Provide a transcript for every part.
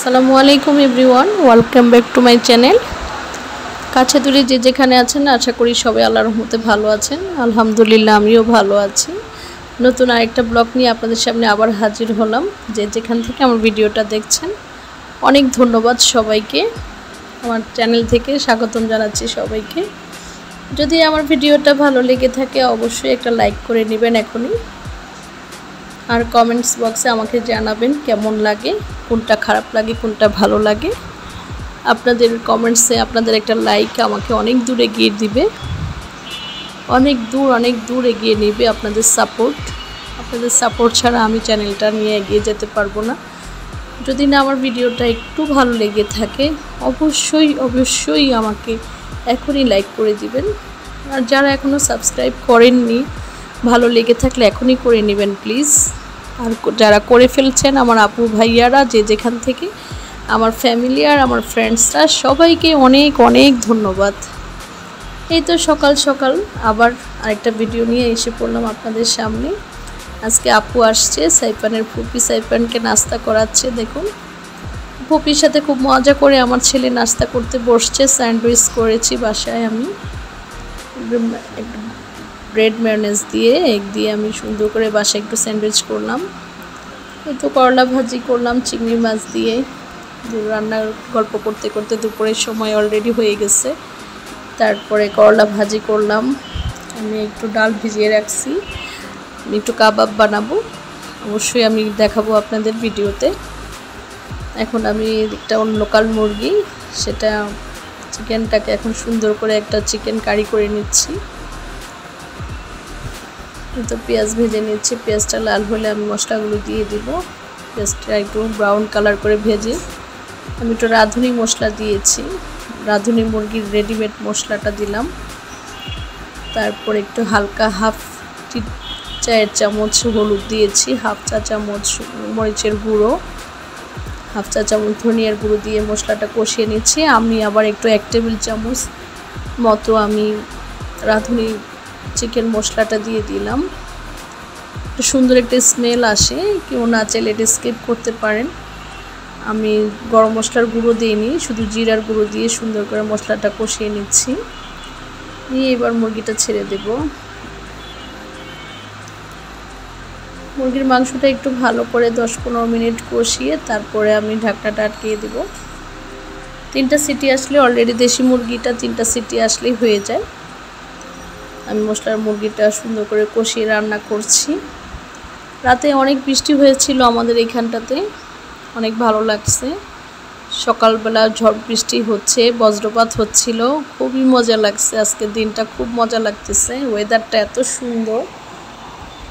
আসসালামু আলাইকুম everyone, welcome back to my channel. কাছে দূরে যে যেখানে আছেন, আশা করি সবাই আল্লাহর রহমতে ভালো আছেন। আলহামদুলিল্লাহ, আমিও ভালো আছি। নতুন আরেকটা ব্লগ নিয়ে আপনাদের সামনে আবার হাজির হলাম। যে যেখান থেকে আমার ভিডিওটা দেখছেন, অনেক ধন্যবাদ সবাইকে। আমার চ্যানেল থেকে স্বাগতম জানাচ্ছি সবাইকে। যদি আমার ভিডিওটা ভালো লেগে থাকে, অবশ্যই একটা লাইক করে নেবেন এখনই। আর কমেন্টস বক্সে আমাকে জানাবেন কেমন লাগে, কোনটা খারাপ লাগে, কোনটা ভালো লাগে। আপনাদের কমেন্টসে আপনাদের একটা লাইক আমাকে অনেক দূরে গিয়ে দিবে। অনেক দূর অনেক দূর এগিয়ে নেবে আপনাদের সাপোর্ট আপনাদের সাপোর্ট ছাড়া আমি চ্যানেলটা নিয়ে এগিয়ে যেতে পারব না। যদি না আমার ভিডিওটা একটু ভালো লেগে থাকে, অবশ্যই অবশ্যই আমাকে এখনই লাইক করে দিবেন। আর যারা এখনও সাবস্ক্রাইব করেননি, ভালো লেগে থাকলে এখনই করে নেবেন প্লিজ আর যারা করে ফেলছেন আমার আপু ভাইয়ারা, যে যেখান থেকে, আমার ফ্যামিলি আর আমার ফ্রেন্ডসরা সবাইকে অনেক অনেক ধন্যবাদ। এই তো সকাল সকাল, আবার আরেকটা ভিডিও নিয়ে এসে পড়লাম আপনাদের সামনে। আজকে আপু আসছে, সাইপানের ফুপি সাইপানকে নাস্তা করাচ্ছে, দেখুন। ফুপির সাথে খুব মজা করে আমার ছেলে নাস্তা করতে বসছে, স্যান্ডউইচ করেছি বাসায় আমি। ব্রেড ম্যানেজ দিয়ে এগ দিয়ে আমি সুন্দর করে বাসায় একটু স্যান্ডউইচ করলাম। তো করলা ভাজি করলাম, চিংড়ি মাছ দিয়ে। রান্নার গল্প করতে করতে দুপুরের সময় অলরেডি হয়ে গেছে। তারপরে করলা ভাজি করলাম। আমি একটু ডাল ভিজিয়ে রাখছি। আমি একটু কাবাব বানাবো। অবশ্যই আমি দেখাবো আপনাদের ভিডিওতে। এখন আমি একটা লোকাল মুরগি, সেটা চিকেনটাকে এখন সুন্দর করে একটা চিকেন কারি করে নিচ্ছি। তো পেঁয়াজ ভেজে নিচ্ছি। পেঁয়াজটা লাল হলে আমি মশলাগুলো দিয়ে দিব। পেঁয়াজটা একটু ব্রাউন কালার করে ভেজে। আমি একটু রাঁধুনি মশলা দিয়েছি। রাঁধুনি মুরগির রেডিমেড মশলাটা দিলাম। তারপর একটু হালকা হাফ টি চায়ের চামচ হলুদ দিয়েছি। হাফ চা চামচ মরিচের গুঁড়ো। হাফ চা চামচ ধনিয়ার গুঁড়ো দিয়ে মশলাটা কষিয়ে নিচ্ছি। আমি আবার একটু এক টেবিল চামচ মতো আমি রাঁধুনি চিকেন মশলাটা দিয়ে দিলাম। একটু সুন্দর একটা স্মেল আসে, কেউ না চাইলে এটা স্কিপ করতে পারেন। আমি গরম মশলার গুঁড়ো দিইনি, শুধু জিরার গুঁড়ো দিয়ে সুন্দর করে মশলাটা কষিয়ে নিচ্ছি। নিয়ে এবার মুরগিটা ছেড়ে দেব। মুরগির মাংসটা একটু ভালো করে দশ পনেরো মিনিট কষিয়ে তারপরে আমি ঢাকনাটা আটকিয়ে দেব। তিনটা সিটি আসলে অলরেডি দেশি মুরগিটা, তিনটা সিটি আসলেই হয়ে যায়। আমি মশলার মুরগিটা সুন্দর করে কষিয়ে রান্না করছি। রাতে অনেক বৃষ্টি হয়েছিল আমাদের এইখানটাতে অনেক ভালো লাগছে। সকালবেলা ঝড় বৃষ্টি হচ্ছে, বজ্রপাত হচ্ছিল, খুবই মজা লাগছে আজকের দিনটা, খুব মজা লাগতেছে। ওয়েদারটা এত সুন্দর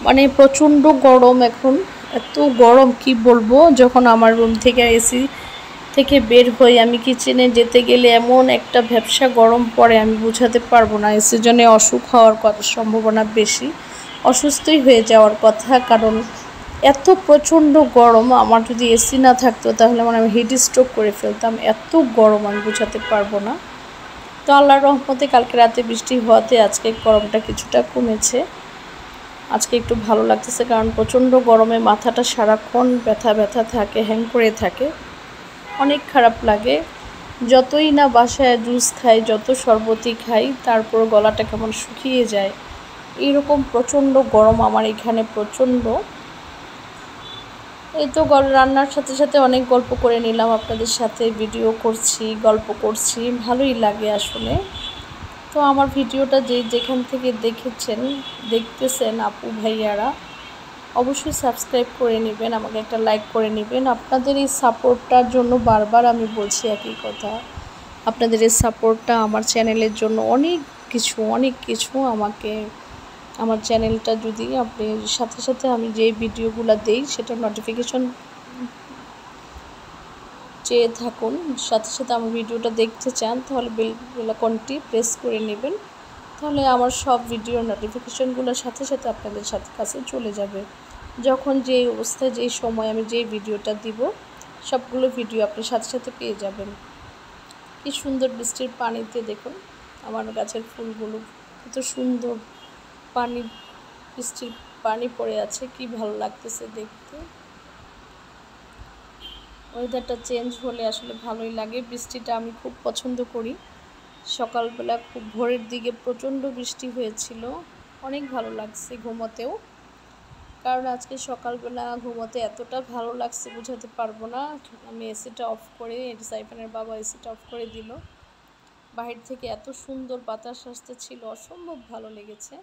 মানে প্রচণ্ড গরম এখন। এত গরম, কি বলব? যখন আমার রুম থেকে এসি থেকে বের হই, আমি কিচেনে যেতে গেলে এমন একটা ব্যবসা গরম পড়ে, আমি বুঝাতে পারব না। এই সিজনে অসুখ হওয়ার কথা সম্ভাবনা বেশি? অসুস্থই হয়ে যাওয়ার কথা, কারণ এত প্রচণ্ড গরম, আমার যদি এসি না থাকতো, তাহলে মানে আমি হিট স্ট্রোক করে ফেলতাম। এত গরম, আমি বুঝাতে পারব না। তো আল্লাহর রহমতে কালকে রাতে বৃষ্টি হওয়াতে আজকে গরমটা কিছুটা কমেছে। আজকে একটু ভালো লাগতেছে, কারণ প্রচণ্ড গরমে মাথাটা সারাক্ষণ ব্যথা ব্যথা থাকে হ্যাং করে থাকে। অনেক খারাপ লাগে। যতই না বাসায় জুস খাই, যত শরবতই খাই তারপর গলাটা কেমন শুকিয়ে যায়। এইরকম প্রচণ্ড গরম আমার এখানে প্রচণ্ড। এই তো রান্নার সাথে সাথে অনেক গল্প করে নিলাম আপনাদের সাথে ভিডিও করছি, গল্প করছি, ভালোই লাগে আসলে। তো আমার ভিডিওটা যে যেখান থেকে দেখেছেন, দেখতেছেন আপু, ভাইয়ারা অবশ্যই সাবস্ক্রাইব করে নেবেন, আমাকে একটা লাইক করে নেবেন। আপনাদের এই সাপোর্টটার জন্য বারবার আমি বলছি একই কথা। আপনাদের এই সাপোর্টটা আমার চ্যানেলের জন্য অনেক কিছু অনেক কিছু আমাকে, আমার চ্যানেলটা যদি আপনি সাথে সাথে আমি যে ভিডিওগুলো দেই সেটা নোটিফিকেশন চেয়ে থাকুন। সাথে সাথে আমার ভিডিওটা দেখতে চান, তাহলে বেল বেলাকনটি প্রেস করে নেবেন। তাহলে আমার সব ভিডিওর নোটিফিকেশনগুলোর সাথে সাথে আপনাদের সাথে কাছে চলে যাবে। যখন যে অবস্থায় যেই সময় আমি যেই ভিডিওটা দিব, সবগুলো ভিডিও আপনি সাথে সাথে পেয়ে যাবেন। কি সুন্দর বৃষ্টির পানিতে দেখুন, আমার গাছের ফুলগুলো কত সুন্দর পানি, বৃষ্টির পানি পড়ে আছে, কি ভালো লাগতেছে দেখতে। ওয়েদারটা চেঞ্জ হলে আসলে ভালোই লাগে, বৃষ্টিটা আমি খুব পছন্দ করি। সকালবেলা খুব ভোরের দিকে প্রচণ্ড বৃষ্টি হয়েছিল। অনেক ভালো লাগছে ঘুমোতেও। কারণ আজকে সকালবেলা ঘুমোতে এতটা ভালো লাগছে বোঝাতে পারব না। আমি এসিটা অফ করে, সাইফানের বাবা এসিটা অফ করে দিল। বাহির থেকে এত সুন্দর বাতাস আসতে ছিল অসম্ভব ভালো লেগেছে।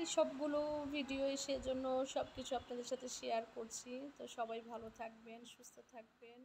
এই সবগুলো ভিডিও, সেজন্য সব কিছু আপনাদের সাথে শেয়ার করছি। তো সবাই ভালো থাকবেন, সুস্থ থাকবেন।